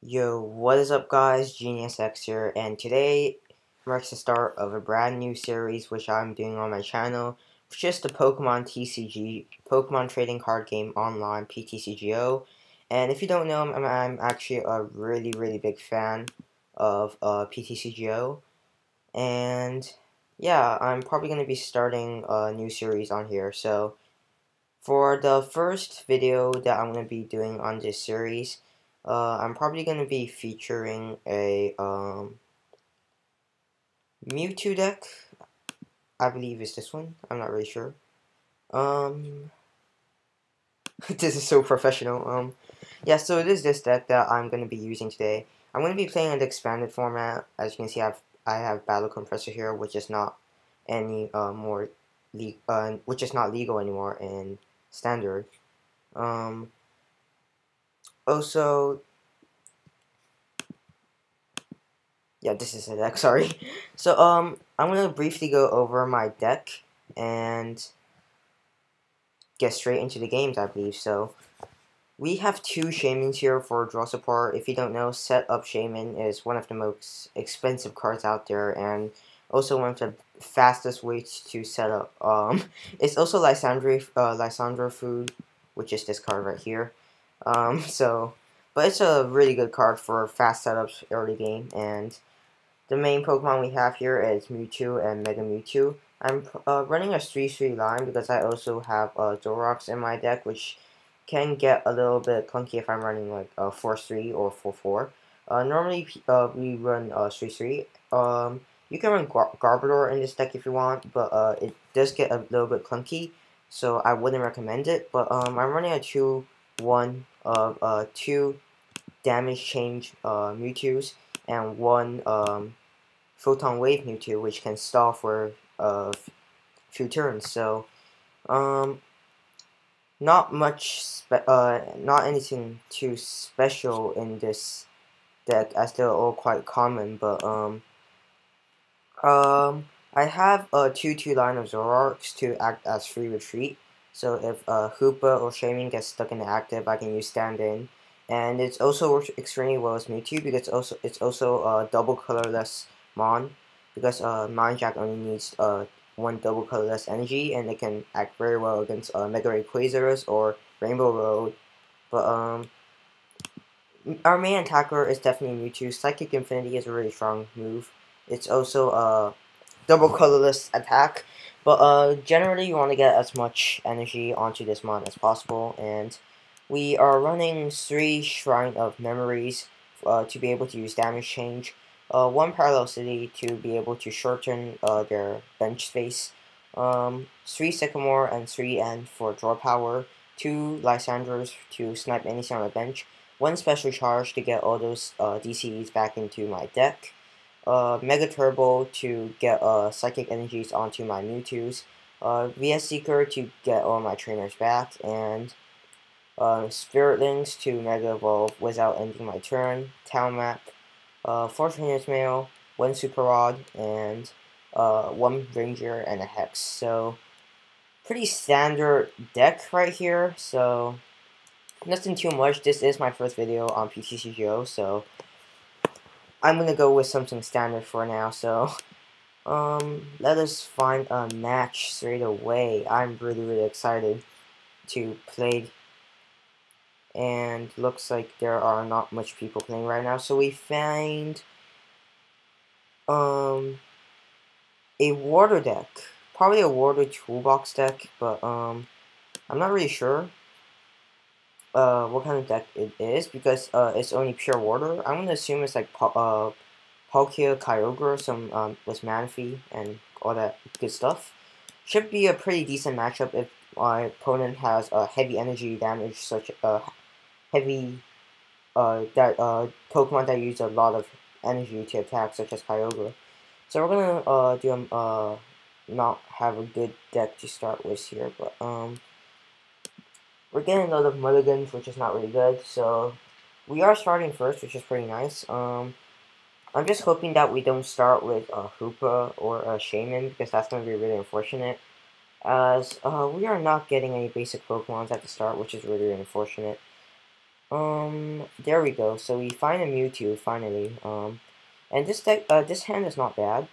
Yo, what is up guys, Genius X here, and today marks the start of a brand new series which I'm doing on my channel, which is the Pokemon TCG, Pokemon Trading Card Game Online, PTCGO, and if you don't know, I'm, I'm actually a really, really big fan of uh, PTCGO, and yeah, I'm probably going to be starting a new series on here, so for the first video that I'm going to be doing on this series, uh, I'm probably going to be featuring a um, Mewtwo deck. I believe it's this one. I'm not really sure. Um, this is so professional. Um, yeah, so it is this deck that I'm going to be using today. I'm going to be playing in the expanded format. As you can see, I have I have Battle Compressor here, which is not any uh, more le uh, which is not legal anymore in standard. Um, also, yeah, this is a deck, sorry. So, um, I'm going to briefly go over my deck and get straight into the games, I believe. So, we have two Shaymins here for draw support. If you don't know, Set Up Shaymin is one of the most expensive cards out there and also one of the fastest ways to set up. Um, it's also Lysandre, uh, Lysandre food, which is this card right here. Um, so, but it's a really good card for fast setups early game. And the main Pokemon we have here is Mewtwo and Mega Mewtwo. I'm uh, running a 3-3 line because I also have uh, Zoroarks in my deck, which can get a little bit clunky if I'm running like a 4-3 or 4-4. Uh, normally, uh, we run 3-3. Um, you can run Gar Garbodor in this deck if you want, but uh, it does get a little bit clunky, so I wouldn't recommend it. But um, I'm running a 2 1 of uh, 2 damage change uh, Mewtwo's and 1 um, Photon Wave Mewtwo, which can stall for a uh, few turns. So, um, not much, uh, not anything too special in this deck, as they're all quite common, but, um, um, I have a 2-2 line of Zoroarks to act as free retreat. So if uh, Hoopa or Shaymin gets stuck in the active, I can use stand in. And it's also works extremely well as Mewtwo because it's also it's also a uh, double colorless Mon because uh, Jack only needs uh, one double colorless energy and it can act very well against uh, Mega Rayquazas or Rainbow Road. But um, our main attacker is definitely Mewtwo. Psychic Infinity is a really strong move. It's also a double colorless attack. But uh, generally, you want to get as much energy onto this mon as possible. And we are running three Shrine of Memories uh, to be able to use damage change. Uh, one Parallel City to be able to shorten uh, their bench space. Um, three Sycamore and three N for draw power. Two Lysandres to snipe anything on the bench. One Special Charge to get all those uh, DCs back into my deck uh, Mega Turbo to get uh, Psychic Energies onto my Mewtwo's, uh, VS Seeker to get all my trainers back, and uh, Spirit links to Mega Evolve without ending my turn, Town Map, uh, 4 Trainers Mail, 1 Super Rod, and uh, 1 Ranger and a Hex. So, pretty standard deck right here, so nothing too much. This is my first video on PTCGO, so I'm gonna go with something standard for now, so um, let us find a match straight away. I'm really, really excited to play, and looks like there are not much people playing right now, so we find um, a water deck, probably a water toolbox deck, but um, I'm not really sure uh, what kind of deck it is because uh, it's only pure water. I'm gonna assume it's like uh, Palkia, Kyogre, some um, with Manaphy and all that good stuff. Should be a pretty decent matchup if my opponent has a uh, heavy energy damage, such uh, heavy uh, that uh, Pokemon that use a lot of energy to attack, such as Kyogre. So we're gonna uh, do um, uh, not have a good deck to start with here, but um. We're getting a lot of mulligans, which is not really good, so we are starting first, which is pretty nice. Um, I'm just hoping that we don't start with a Hoopa or a Shaymin, because that's to be really unfortunate. As uh, we are not getting any basic Pokemons at the start, which is really, really unfortunate. Um, there we go. So we find a Mewtwo finally. Um, and this deck, uh, this hand is not bad.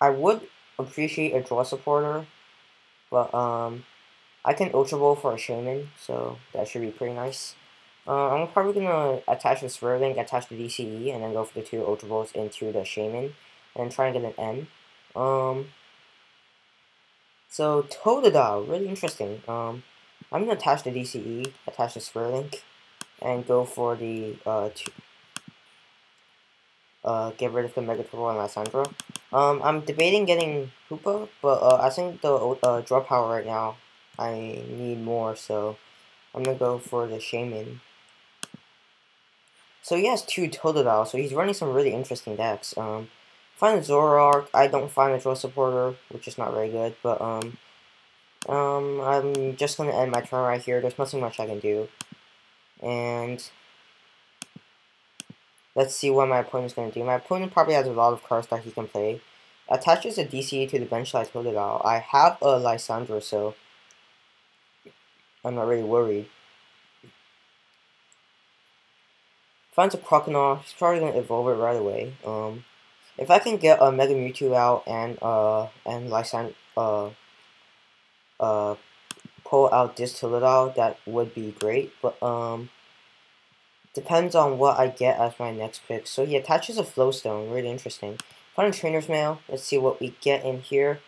I would appreciate a draw supporter, but um, I can Ultra Ball for a Shaymin, so that should be pretty nice. Uh, I'm probably gonna attach the Swirling, attach the DCE, and then go for the two Ultra Balls into the Shaymin, and try and get an N. Um, so Totodile, really interesting. Um, I'm gonna attach the DCE, attach the Swirling, and go for the uh, uh, get rid of the Mega Turbo and Lysandre. Um, I'm debating getting Hoopa, but uh, I think the uh, draw power right now, I need more, so I'm gonna go for the Shaymin. So he has two Totodile, so he's running some really interesting decks. Um, find the Zoroark, I don't find a draw supporter, which is not very good, but um, um, I'm just gonna end my turn right here. There's nothing much I can do. And let's see what my opponent's going to do. My opponent probably has a lot of cards that he can play. Attaches a DCE to the bench like Totodile. I have a Lysandre, so I'm not really worried. Finds a Croconaw, he's probably going to evolve it right away. Um, if I can get a Mega Mewtwo out and uh and Lysandre uh uh pull out this Totodile, that would be great. But um, depends on what I get as my next pick. So he attaches a Flowstone, really interesting. Find a Trainer's Mail. Let's see what we get in here.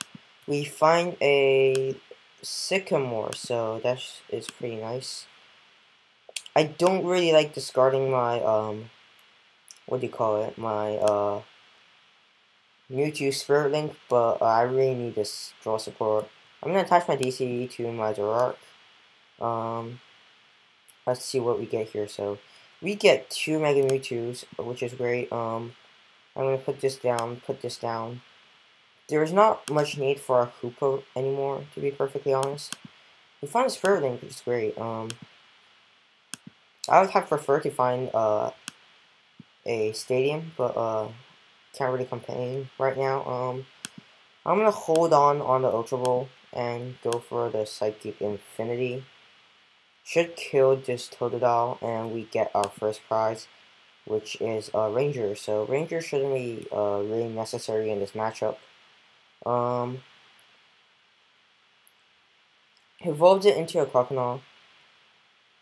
We find a Sycamore, so that is pretty nice. I don't really like discarding my um, what do you call it? My uh. Mewtwo Spirit Link, but I really need this draw support. I'm going to attach my DCE to my Zoroark. Um, let's see what we get here. So, we get two Mega Mewtwo's, which is great. Um, I'm going to put this down, put this down. There's not much need for a Hoopa anymore, to be perfectly honest. We find a Spirit Link, which is great. Um, I would have preferred to find uh, a Stadium, but uh, can't really complain right now. Um, I'm going to hold on on the Ultra Ball and go for the Psychic Infinity. Should kill this Totodile and we get our first prize, which is a Ranger. So Ranger shouldn't be uh, really necessary in this matchup. Um, evolved it into a Croconaw.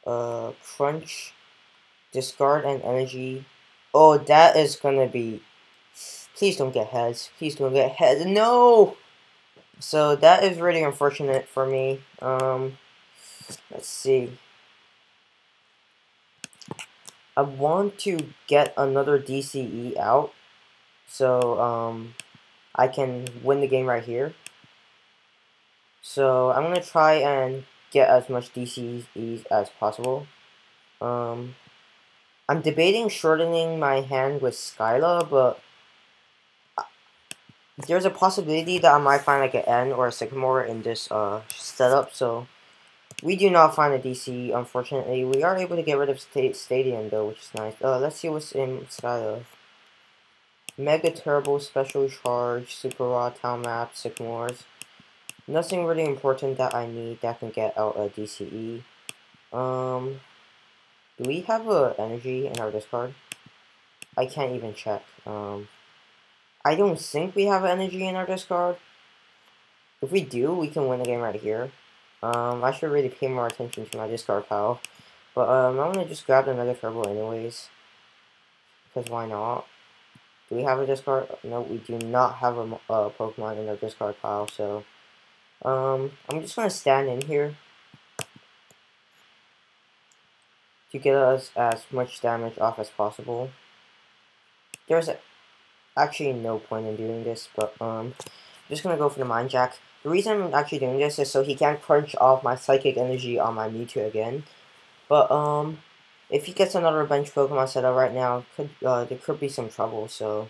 Uh, Crunch, discard and energy. Oh, that is gonna be. Please don't get heads. Please don't get heads. No. So that is really unfortunate for me. Um, let's see. I want to get another DCE out so um, I can win the game right here. So I'm going to try and get as much DCEs as possible. Um, I'm debating shortening my hand with Skyla, but there's a possibility that I might find like an N or a Sycamore in this uh, setup, so we do not find a DC, unfortunately. We are able to get rid of State Stadium, though, which is nice. Uh, let's see what's inside of. Mega Turbo, Special Charge, Super Rod, Town Map, Sycamores. Nothing really important that I need that can get out a DCE. Um, do we have a energy in our discard? I can't even check. Um, I don't think we have energy in our discard. If we do, we can win the game right here. Um, I should really pay more attention to my discard pile. But um, I'm gonna just grab the Mega Turbo anyways. Because why not? Do we have a discard? No, we do not have a uh, Pokemon in our discard pile, so... Um, I'm just gonna stand in here. To get us as much damage off as possible. There's a actually no point in doing this, but um, I'm just gonna go for the Mind Jack. The reason I'm actually doing this is so he can't crunch off my Psychic Energy on my Mewtwo again. But um, if he gets another bench Pokemon set up right now, could uh, there could be some trouble. So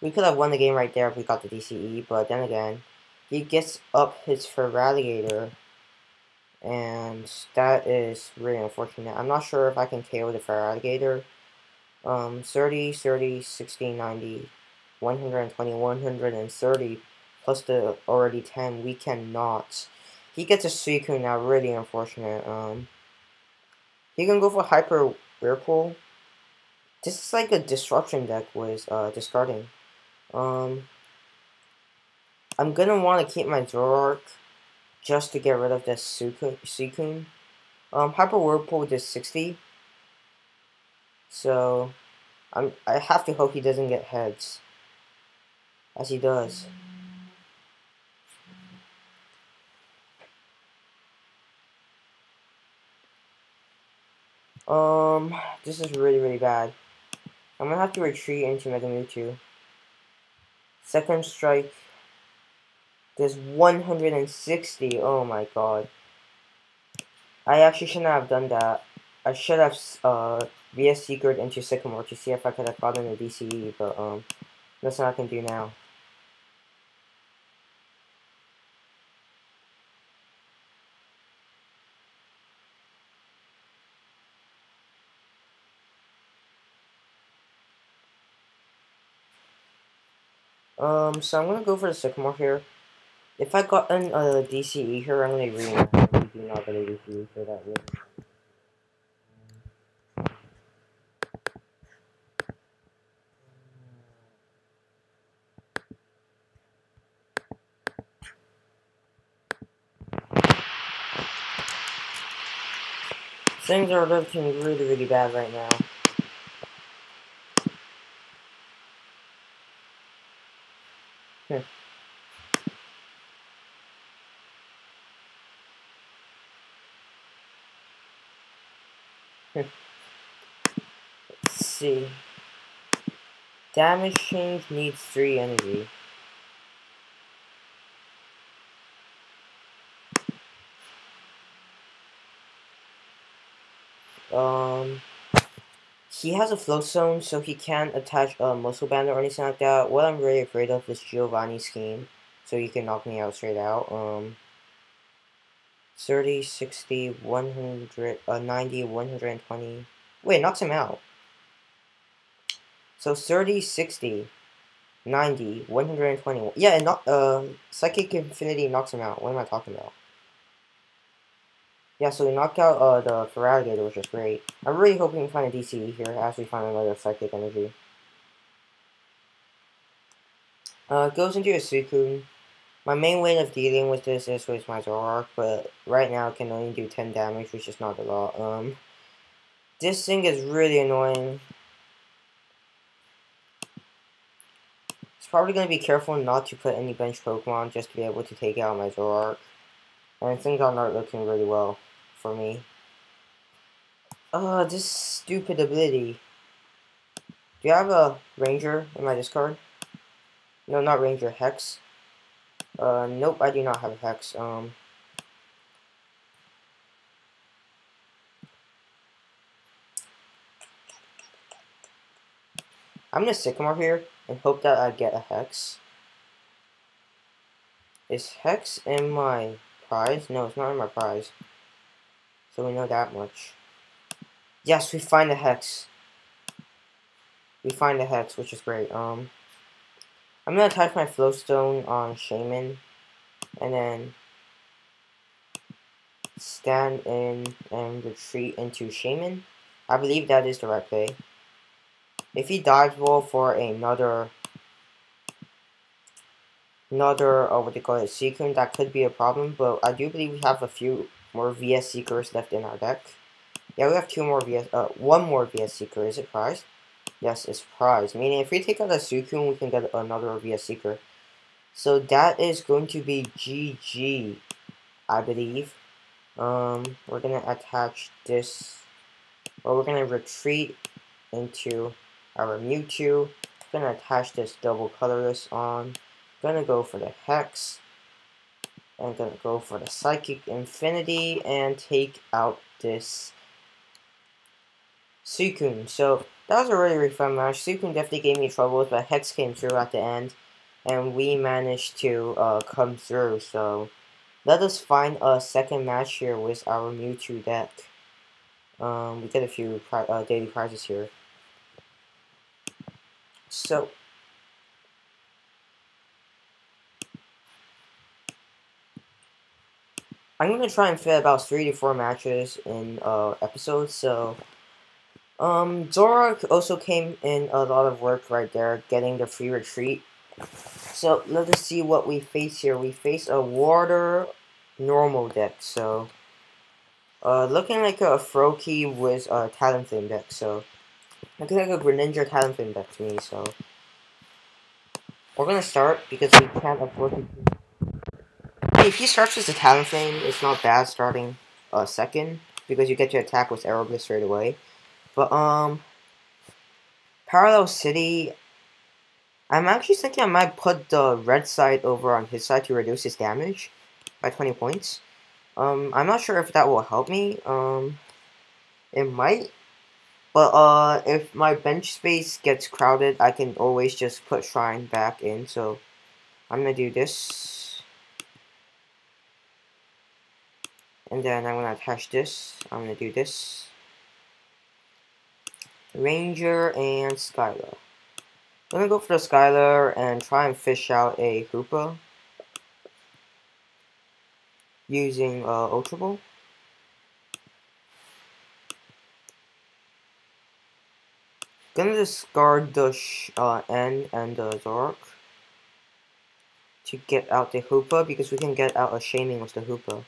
we could have won the game right there if we got the DCE. But then again, he gets up his Feraligatr. And that is really unfortunate. I'm not sure if I can KO the Feraligatr. Um, 30, 30, 60, 90, 120, 130, plus the already 10, we cannot. He gets a Suicune now, really unfortunate. Um, He can go for Hyper Whirlpool. This is like a disruption deck with uh, discarding. Um, I'm gonna want to keep my Zoroark just to get rid of this Suicune. Um, Hyper Whirlpool does 60. So, I'm, I have to hope he doesn't get heads. As he does. Um, this is really, really bad. I'm gonna have to retreat into Mega Mewtwo. Second strike. There's 160. Oh my god. I actually shouldn't have done that. I should have uh, VS Seeker into Sycamore to see if I could have gotten a DCE, but um, that's what I can do now. Um, so I'm gonna go for the Sycamore here. If I got an uh, DCE here, I'm gonna read I do not get a DCE for that yet. Things are looking really, really bad right now. Let's see. Damage change needs 3 energy. Um he has a Float Stone, so he can't attach a muscle band or anything like that. What I'm really afraid of is Giovanni scheme, so he can knock me out straight out. Um, 30, 60, 100, uh, 90, 120. Wait, knocks him out. So 30, 60, 90, 120. Yeah, and not, uh, Psychic Infinity knocks him out. What am I talking about? Yeah, so we knocked out uh, the Feraligatr, which is great. I'm really hoping to find a DC here as we find another Psychic Energy. Uh, goes into a Suicune. My main way of dealing with this is with my Zoroark, but right now it can only do 10 damage, which is not a lot. Um, this thing is really annoying. It's probably going to be careful not to put any bench Pokemon just to be able to take out my Zoroark. And things are not looking really well for me. Uh, this stupid ability. Do you have a Ranger in my discard? No, not Ranger, Hex. Uh, nope, I do not have a Hex. Um, I'm gonna Sycamore here and hope that I get a Hex. Is Hex in my prize? No, it's not in my prize. So we know that much. Yes, we find the hex. We find the hex, which is great. Um, I'm gonna attach my flowstone on Shaymin, and then stand in and retreat into Shaymin. I believe that is the right play. If he dives roll for another another uh, what they call it sequence, that could be a problem. But I do believe we have a few more VS Seekers left in our deck. Yeah, we have two more VS, uh, one more VS Seeker. Is it prize? Yes, it's prize. Meaning if we take out a Suicune, we can get another VS Seeker. So that is going to be GG, I believe. Um, we're gonna attach this, or we're gonna retreat into our Mewtwo. Gonna attach this double colorless on. Gonna go for the Hex. I'm gonna go for the Psychic Infinity and take out this Suicune. So that was a really, really fun match. Suicune definitely gave me troubles, but Hex came through at the end, and we managed to uh, come through. So let us find a second match here with our Mewtwo deck. Um, we get a few uh, daily prizes here. So I'm gonna try and fit about three to four matches in uh, episodes. So, um, Zoroark also came in a lot of work right there, getting the free retreat. So let us see what we face here. We face a water normal deck. So, uh, looking like a Froakie with a Talonflame deck. So, looking like a Greninja Talonflame deck to me. So, we're gonna start because we can't afford to if he starts with the Talonflame, it's not bad starting uh, second, because you get to attack with Aeroblast straight away. But, um, Parallel City, I'm actually thinking I might put the red side over on his side to reduce his damage by 20 points. Um, I'm not sure if that will help me. Um, it might. But, uh, if my bench space gets crowded, I can always just put Shrine back in. So, I'm gonna do this. And then I'm going to attach this. I'm to do this. Ranger and Skyla. I'm to go for the Skyla and try and fish out a Hoopa. Using uh, Ultra Ball. Gonna discard the uh, N and the Zoroark to get out the Hoopa because we can get out a Shaymin with the Hoopa.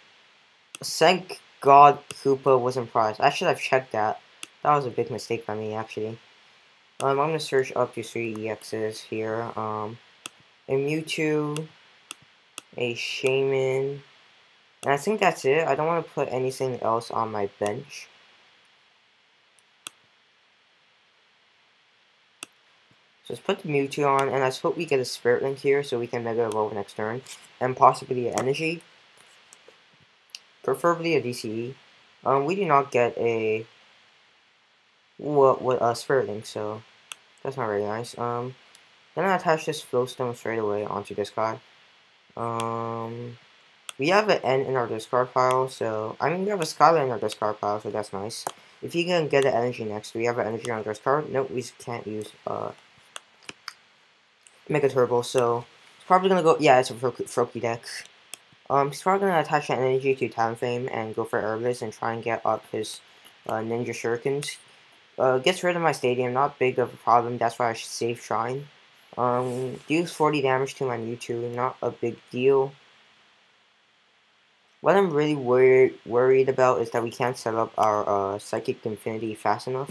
Thank God Hoopa wasn't prized. I should have checked that. That was a big mistake by me, actually. Um, I'm to search up to three EXs here. Um, a Mewtwo, a Shaymin, and I think that's it. I don't want to put anything else on my bench. So let's put the Mewtwo on, and let's hope we get a Spirit Link here so we can Mega Evolve next turn, and possibly an Energy preferably a DCE. Um, we do not get a what a spirit link, so that's not very nice. Um, then I attach this flowstone straight away onto this. Um, we have an N in our discard pile, so I mean we have a Skyla in our discard pile, so that's nice. If you can get an energy next, we have an energy on our discard. Nope, we can't use uh Mega Turbo, so it's probably gonna go. Yeah, it's a Froakie deck. Um, he's probably going to attach that energy to Talonflame and go for Herbalist and try and get up his uh, Ninja Shurikens. Uh, gets rid of my Stadium, not big of a problem, that's why I should save Shrine. Um, deals 40 damage to my Mewtwo, not a big deal. What I'm really wor worried about is that we can't set up our uh, Psychic Infinity fast enough.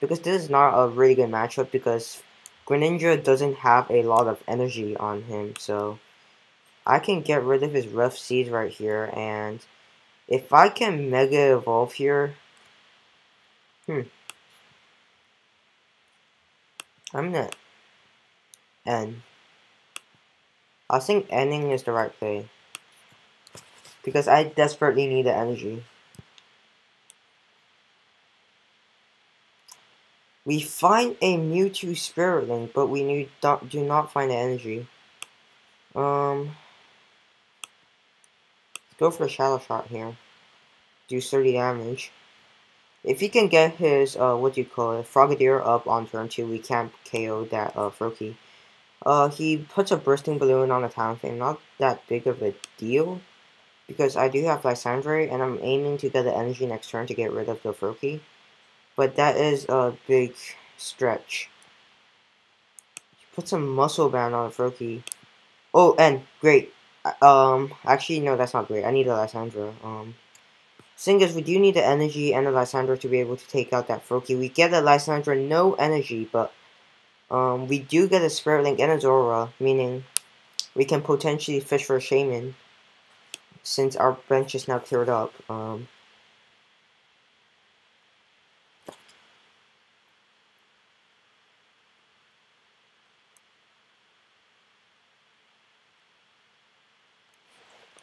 Because this is not a really good matchup because Greninja doesn't have a lot of energy on him, so... I can get rid of his Rough Seas right here, and if I can Mega Evolve here, hmm, I'm gonna end. I think ending is the right play, because I desperately need the energy. We find a Mewtwo Spirit Link, but we need, do not find the energy. Um... Go for a Shadow Shot here. Do 30 damage. If he can get his, uh, what do you call it, Frogadier up on turn 2, we can't KO that, uh, Froakie. Uh, he puts a Bursting Balloon on the Talonflame. Not that big of a deal. Because I do have Lysandre, and I'm aiming to get the energy next turn to get rid of the Froakie. But that is a big stretch. He puts a Muscle Band on Froakie. Oh, and, great. Um, actually, no, that's not great. I need a. Um, is, we do need the energy and the Lysandre to be able to take out that Froakie. We get a Lysandre, no energy, but um, we do get a Spirit Link and a Zora, meaning we can potentially fish for a Shaymin since our bench is now cleared up. Um,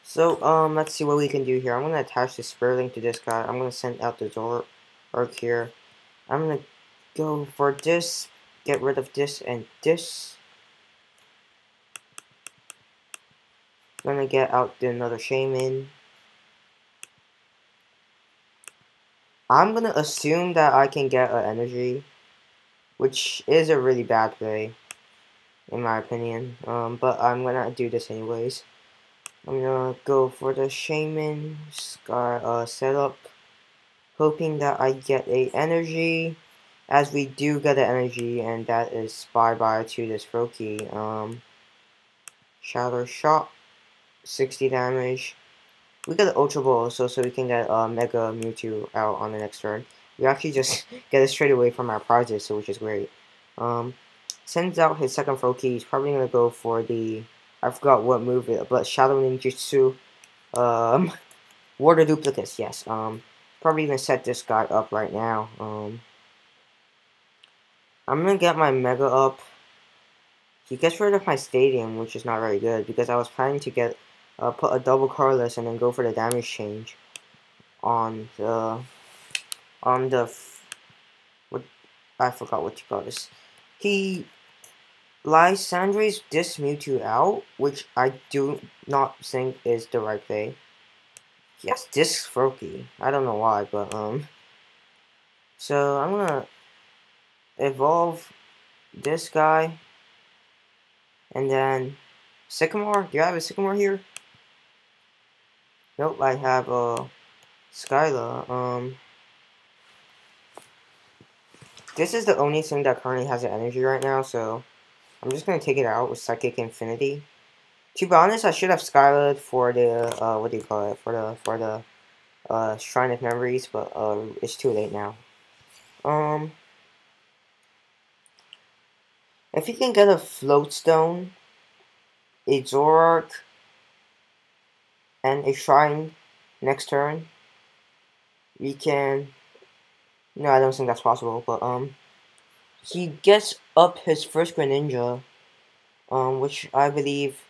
So, um, let's see what we can do here. I'm going to attach the Spirit Link to this guy. I'm going to send out the Zoroark here. I'm going to go for this, get rid of this and this. I'm going to get out another Shaymin. I'm going to assume that I can get an energy, which is a really bad play, in my opinion. Um, but I'm going to do this anyways. I'm gonna go for the Shaymin Sky uh, setup, hoping that I get a energy, as we do get an energy, and that is bye-bye to this Froakie. Um, Shadow Shot, 60 damage. We got the Ultra Ball so so we can get uh, Mega Mewtwo out on the next turn. We actually just get it straight away from our prizes, so which is great. Um, sends out his second Froakie. He's probably gonna go for the I forgot what movie, but Shadow Ninjutsu, um, Water Duplicates, yes. Um, probably gonna set this guy up right now. Um, I'm gonna get my Mega up. He gets rid of my Stadium, which is not very good, because I was planning to get, uh, put a double colorless and then go for the damage change on the, on the, what, I forgot what you call this. He Lysandre's this Mewtwo out, which I do not think is the right way. He has Disc Froakie. I don't know why, but, um... So, I'm gonna evolve this guy. And then, Sycamore? Do I have a Sycamore here? Nope, I have a uh, Skyla. Um, this is the only thing that currently has an energy right now, so I'm just going to take it out with Psychic Infinity. To be honest, I should have Skyled for the, uh, what do you call it, for the, for the, uh, Shrine of Memories, but, uh, it's too late now. Um, if you can get a Float Stone, a Zoroark, and a Shrine next turn, we can, no, I don't think that's possible, but, um, he gets up his first Greninja, um, which I believe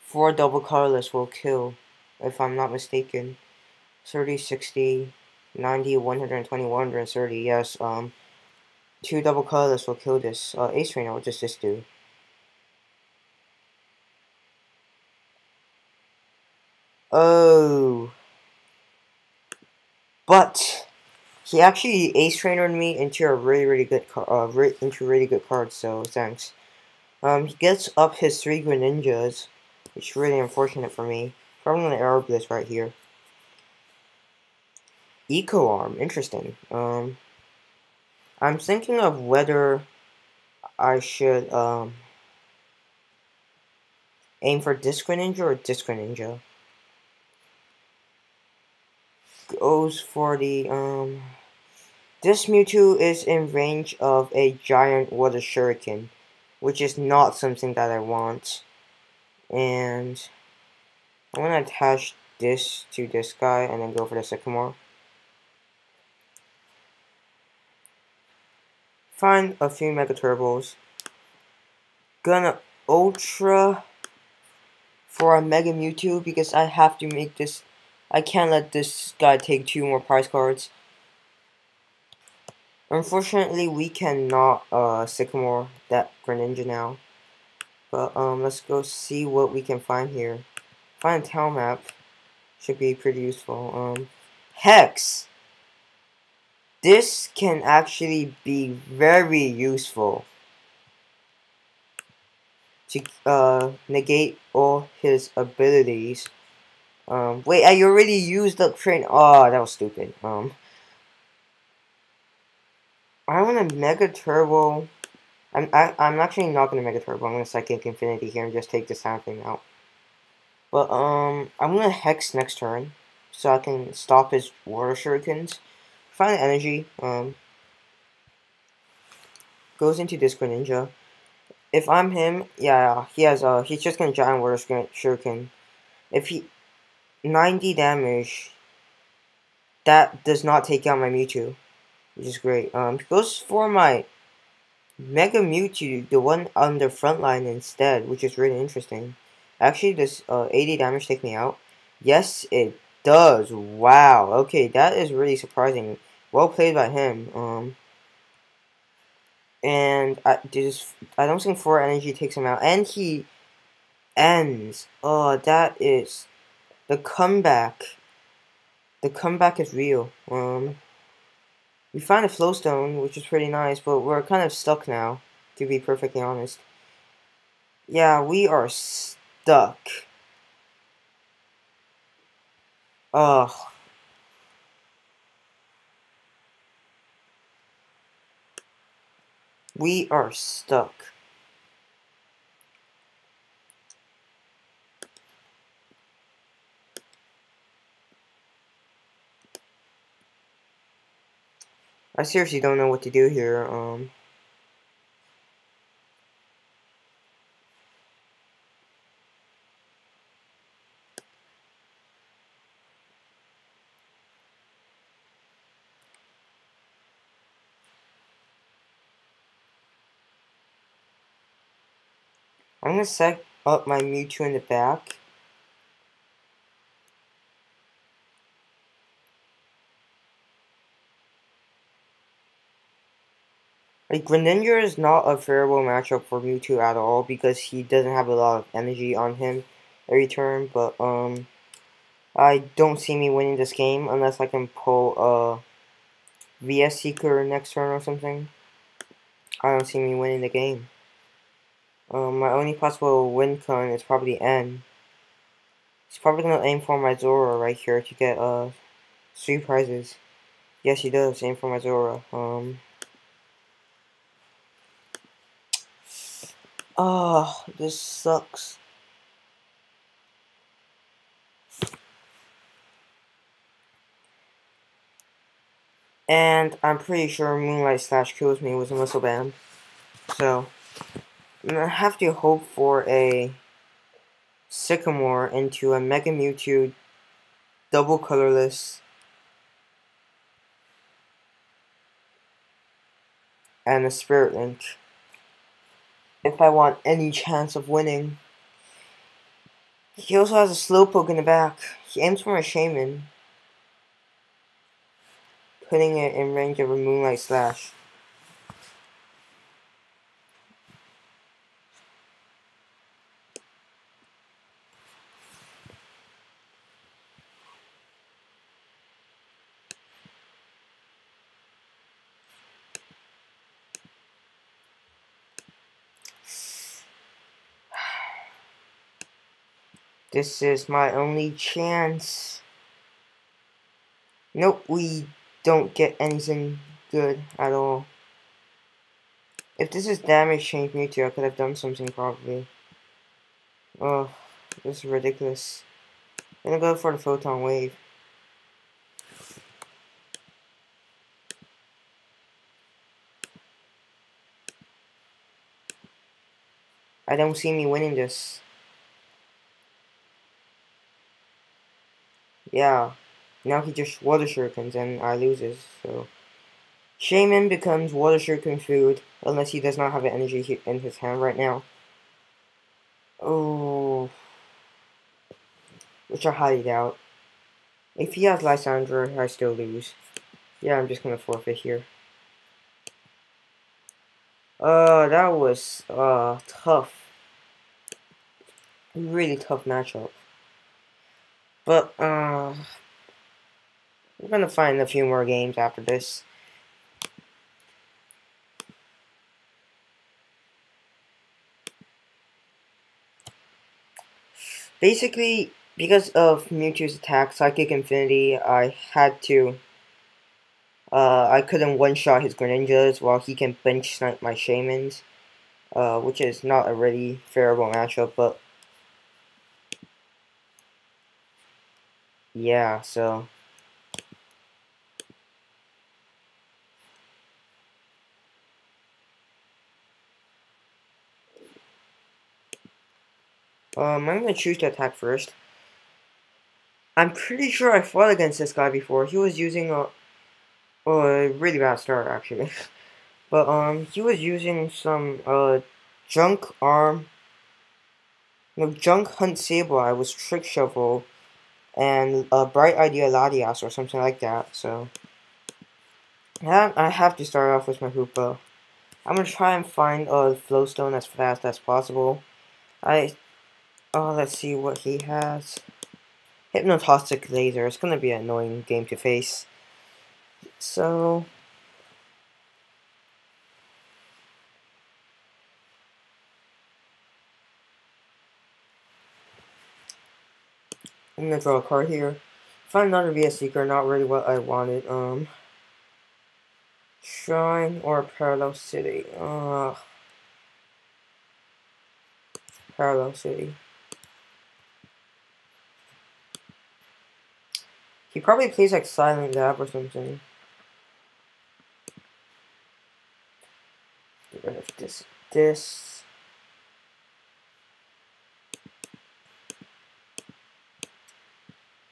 four double colorless will kill, if I'm not mistaken. 30, 60, 90, 120, 130, yes, um, two double colorless will kill this. Uh, Ace Trainer, what does this do? Oh. But he actually ace trained me into a really really good car uh into really good cards so thanks. Um he gets up his three Greninjas which is really unfortunate for me. Probably gonna Aeroblast right here. Eco Arm interesting. Um I'm thinking of whether I should um aim for Disc Greninja or Disc Greninja goes for the, um... This Mewtwo is in range of a giant water shuriken, which is not something that I want. And I'm going to attach this to this guy and then go for the Sycamore. Find a few Mega Turbos. Gonna Ultra for a Mega Mewtwo because I have to make this I can't let this guy take two more prize cards. Unfortunately, we cannot uh, Sycamore that Greninja now. But um, let's go see what we can find here. Find a town map. Should be pretty useful. Um, Hex! This can actually be very useful to uh, negate all his abilities. Um, wait, I already used the train. Oh, that was stupid. Um, I want a Mega Turbo. I'm I, am i am actually not gonna Mega Turbo. I'm gonna Psychic Infinity here and just take the sound thing out. But um, I'm gonna Hex next turn, so I can stop his Water Shurikens. Find energy. Um, goes into Disc Greninja. If I'm him, yeah, he has uh, he's just gonna Giant Water Shuriken. If he 90 damage. That does not take out my Mewtwo, which is great. Um, goes for my Mega Mewtwo, the one on the front line instead, which is really interesting. Actually, does uh, 80 damage take me out? Yes, it does. Wow. Okay, that is really surprising. Well played by him. Um, and I just I don't think four energy takes him out, and he ends. Oh, that is the comeback. The comeback is real. Um, we found a flowstone, which is pretty nice, but we're kind of stuck now, to be perfectly honest. Yeah, we are stuck. Ugh. We are stuck. I seriously don't know what to do here. Um, I'm to set up my Mewtwo in the back. Like, Greninja is not a favorable matchup for Mewtwo at all because he doesn't have a lot of energy on him every turn, but, um, I don't see me winning this game unless I can pull a VS Seeker next turn or something. I don't see me winning the game. Um, my only possible win con is probably N. He's probably gonna aim for my Zora right here to get uh three prizes. Yes, he does aim for my Zora. Um. Oh, this sucks. And I'm pretty sure Moonlight Slash kills me with a Muscle Band. So. I have to hope for a Sycamore into a Mega Mewtwo double colorless and a Spirit Link if I want any chance of winning. He also has a Slowpoke in the back. He aims for a Shaymin, putting it in range of a Moonlight Slash. This is my only chance. Nope, we don't get anything good at all. If this is damage change Mewtwo, I could have done something probably. Oh, this is ridiculous. I'm gonna go for the Photon Wave. I don't see me winning this. Yeah. Now he just water shurikens and I loses, so... Shaymin becomes water shuriken food, unless he does not have energy in his hand right now. Oh... Which I highly doubt. If he has Lysandre, I still lose. Yeah, I'm just gonna forfeit here. Uh, that was, uh, tough. Really tough matchup. But, uh, we're gonna find a few more games after this. Basically, because of Mewtwo's attack, Psychic Infinity, I had to, uh, I couldn't one-shot his Greninjas while he can bench snipe my Shaymins. uh, which is not a really favorable matchup, but yeah, so. Um, I'm gonna choose to attack first. I'm pretty sure I fought against this guy before. He was using a, a really bad start, actually. but, um, he was using some, uh, junk arm, no, junk hunt sable. I was trick shovel and a bright idea Latias or something like that. So I have to start off with my Hoopa. I'm gonna try and find a Flowstone as fast as possible. I oh let's see what he has. Hypnotoxic Laser. It's gonna be an annoying game to face. So I'm gonna draw a card here. Find another VS Seeker, not really what I wanted. Um, Shrine or Parallel City. Uh, Parallel City. He probably plays like Silent Lab or something. Get rid of this. This.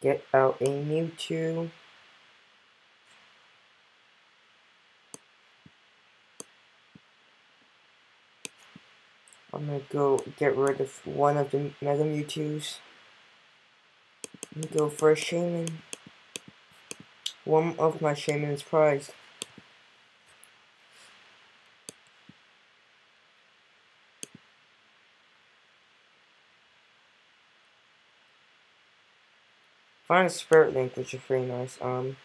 Get out a Mewtwo. I'm gonna go get rid of one of the Mega Mewtwo's. And go for a Shaymin. One of my Shaymin is Find a Spirit Link, which is pretty nice. Um,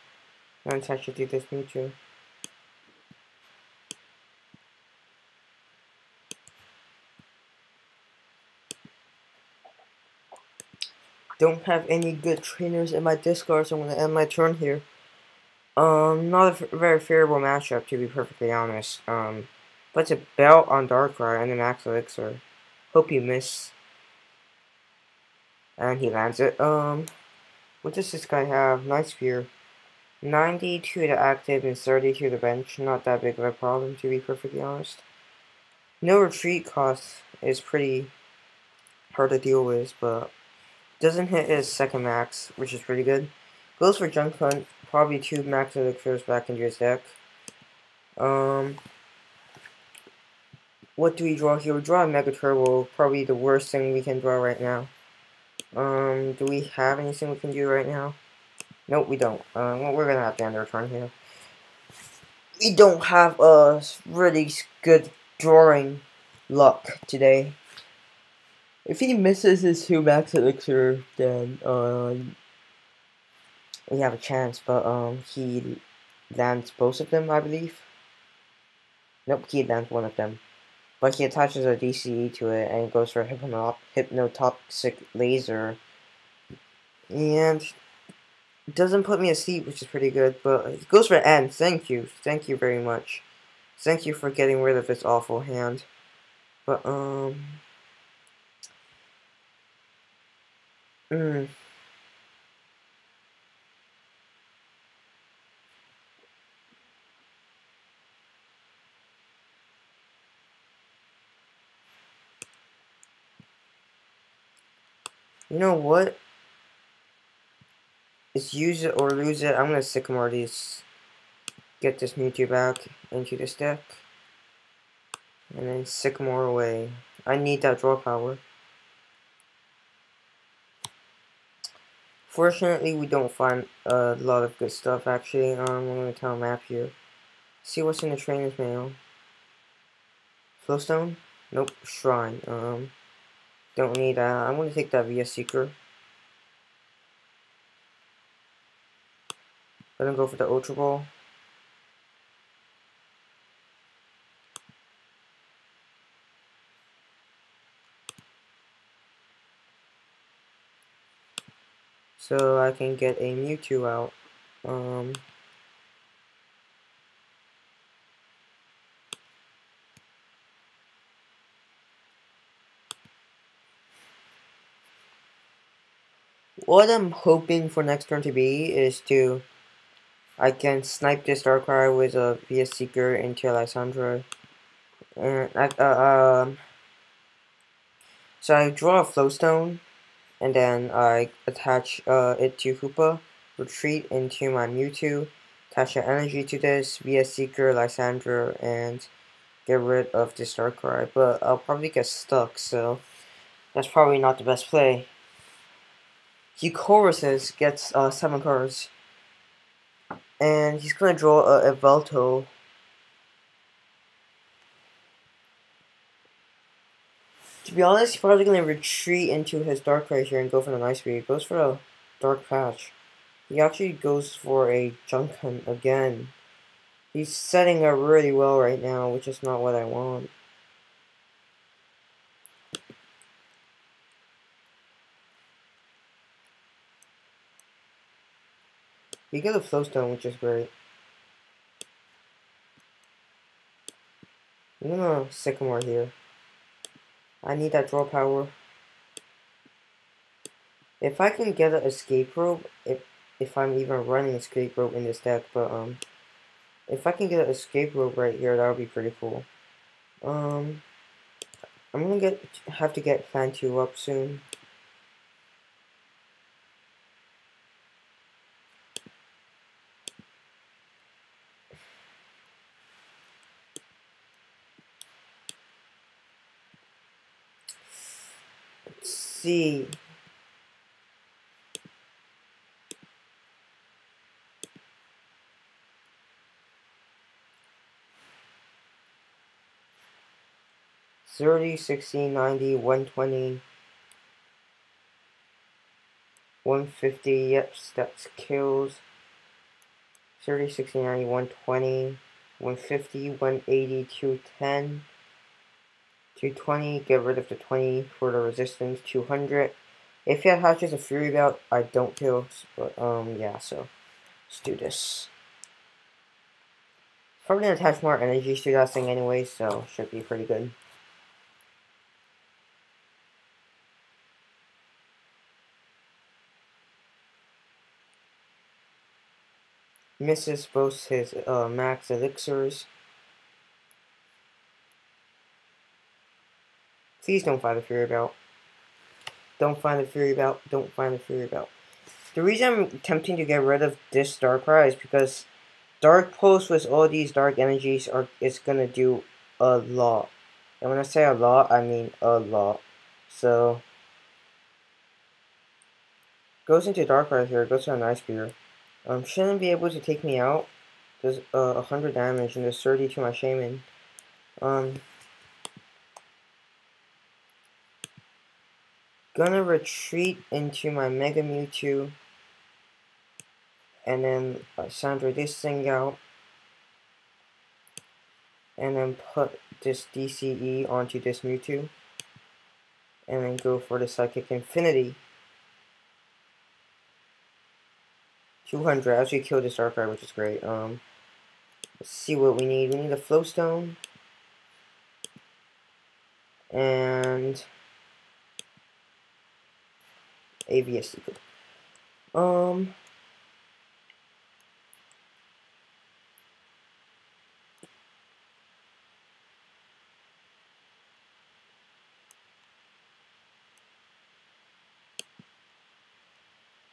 going to do this Mewtwo. don't have any good trainers in my discard, so I'm to end my turn here. Um, not a very favorable matchup, to be perfectly honest. Um, but it's a belt on Darkrai and an Max Elixir. Hope you miss. And he lands it. Um, what does this guy have? Night Spear. 92 to active and 30 to the bench. Not that big of a problem, to be perfectly honest. No retreat cost is pretty hard to deal with, but doesn't hit his second max, which is pretty good. Goes for Junk Hunt, probably two max elixirs back into his deck. Um, what do we draw here? We draw a Mega Turbo, probably the worst thing we can draw right now. Um, do we have anything we can do right now? Nope, we don't. Uh, well, we're gonna have to end our turn here. We don't have a really good drawing luck today. If he misses his two max elixir, then uh, we have a chance. But um, he lands both of them, I believe. Nope, he lands one of them. He attaches a DCE to it and goes for a hypno hypnotoxic laser. And doesn't put me asleep, which is pretty good. But it goes for N. Thank you. Thank you very much. Thank you for getting rid of this awful hand. But, um... Mm. You know what? It's use it or lose it. I'm gonna Sycamore these. Get this Mewtwo back into this deck. And then Sycamore away. I need that draw power. Fortunately, we don't find a lot of good stuff, actually. Um, I'm going to tell map here. See what's in the trainer's mail. Float Stone? Nope. Shrine. Um, don't need that. I'm going to take that VS Seeker. Let him go for the Ultra Ball. so I can get a Mewtwo out. Um, what I'm hoping for next turn to be is to I can snipe this Darkrai with a VS Seeker into Lysandre. And I, uh, um, so I draw a Float Stone and then I attach uh, it to Hoopa, retreat into my Mewtwo, attach an energy to this, VS Seeker, Lysandre, and get rid of this Darkrai, but I'll probably get stuck, so that's probably not the best play. He choruses, gets uh, 7 cards, and he's going to draw a Yveltal To be honest, he's probably going to retreat into his Darkrai here and go for the Night Spear. He goes for a Dark Patch. He actually goes for a Junk Hunt again. He's setting up really well right now, which is not what I want. We get a Float Stone, which is great. I'm gonna sycamore here. I need that draw power. If I can get an escape rope, if if I'm even running escape rope in this deck, but um, if I can get an escape rope right here, that would be pretty cool. Um, I'm gonna get have to get fan two up soon. Let's see. Thirty, sixty, ninety, one twenty, one fifty. Yep, that's kills. 30, 60, 90, 120, 150, 180, 210. 220, get rid of the 20 for the resistance, 200. If it has just a Fury Belt, I don't kill, but, um, yeah, so, let's do this. Probably gonna attach more energy to that thing anyway, so, should be pretty good. Misses both his, uh, max elixirs. Please don't find the Fury Belt. Don't find the Fury Belt. Don't find the Fury Belt. The reason I'm attempting to get rid of this Darkrai is because Dark Pulse with all these Dark Energies are is gonna do a lot. And when I say a lot, I mean a lot. So goes into Darkrai here, goes to a Night Spear. Um, shouldn't be able to take me out. Does uh, 100 damage and there's 30 to my Shaymin. Um, gonna retreat into my Mega Mewtwo. And then uh, Sandra this thing out. And then put this DCE onto this Mewtwo. And then go for the Psychic Infinity. 200 actually killed this Darkrai which is great. Um let's see what we need. We need a Float Stone. And a VS Seeker. Um.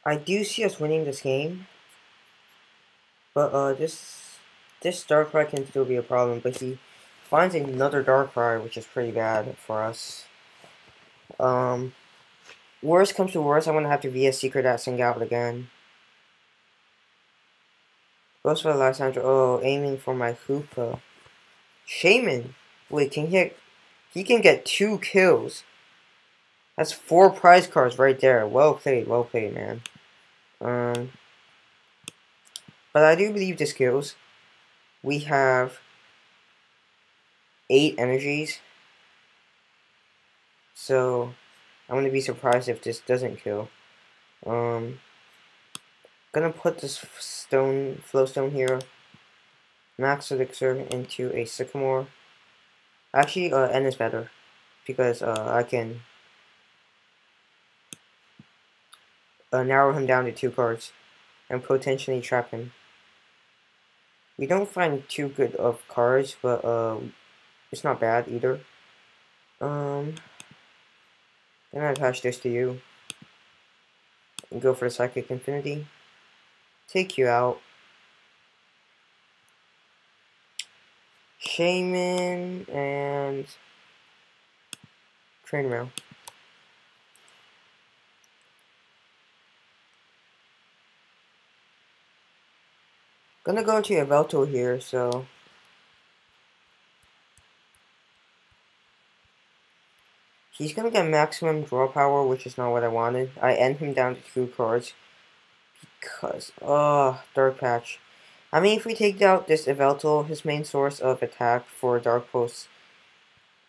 I do see us winning this game, but uh, this this Darkrai can still be a problem. But he finds another Darkrai, which is pretty bad for us. Um, worst comes to worst, I'm gonna have to VS Seeker at Singalot again. Goes for the last time. Oh, aiming for my Hoopa. Shaymin. Wait, can he he can get two kills. That's four prize cards right there. Well played, well played, man. Um, but I do believe the skills. We have eight energies. So I'm gonna be surprised if this doesn't kill. Um, gonna put this stone, Float Stone here, max elixir into a sycamore. Actually, uh, N is better because uh, I can uh, narrow him down to two cards and potentially trap him. We don't find too good of cards, but uh, it's not bad either. Um. Then I attach this to you. And go for the Psychic Infinity. Take you out. Shaymin and Train Rail. Gonna go into Yveltal here, so He's gonna get maximum draw power, which is not what I wanted. I end him down to two cards. Because, oh, Dark Patch. I mean, if we take out this Yveltal, his main source of attack for Dark Pulse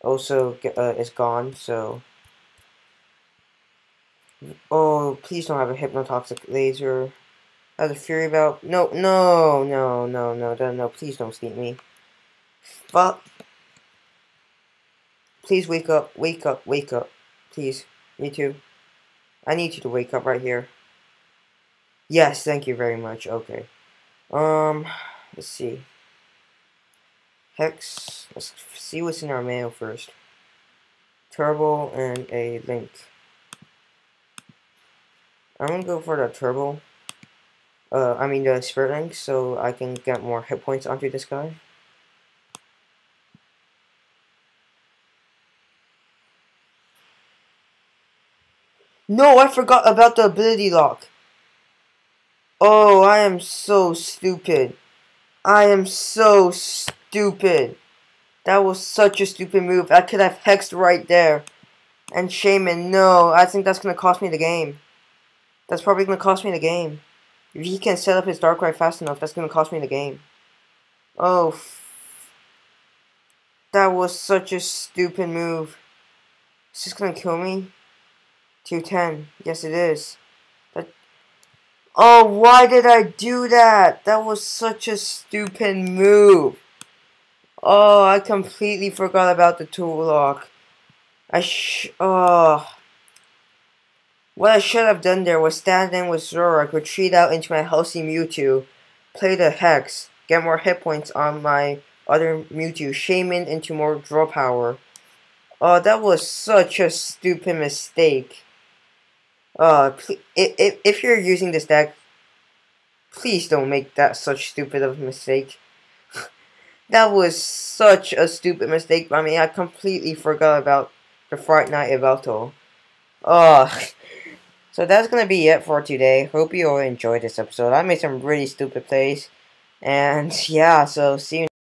also uh, is gone, so... Oh, please don't have a Hypnotoxic Laser. has a fury Belt. No, no, no, no, no, no, no. Please don't sleep me. Fuck. Please wake up, wake up, wake up. Please. Mewtwo. I need you to wake up right here. Yes, thank you very much. Okay. Um, let's see. Hex. Let's see what's in our mail first. Turbo and a link. I'm gonna go for the turbo. Uh, I mean the spirit link, so I can get more hit points onto this guy. No, I forgot about the ability lock. Oh, I am so stupid. I am so stupid. That was such a stupid move. I could have hexed right there. And Shaymin, no. I think that's going to cost me the game. That's probably going to cost me the game. If he can set up his Darkrai fast enough, that's going to cost me the game. Oh. That was such a stupid move. Is this going to kill me? 210. Yes, it is. But oh, why did I do that? That was such a stupid move. Oh, I completely forgot about the tool lock. I sh- oh. What I should have done there was stand in with Zoroark, retreat out into my healthy Mewtwo, play the Hex, get more hit points on my other Mewtwo, Shaymin into more draw power. Oh, that was such a stupid mistake. Uh, if, if you're using this deck, please don't make that such stupid of a mistake. that was such a stupid mistake. I mean, I completely forgot about the Fright Night Yveltal. Oh, so that's gonna be it for today. Hope you all enjoyed this episode. I made some really stupid plays. And yeah, so see you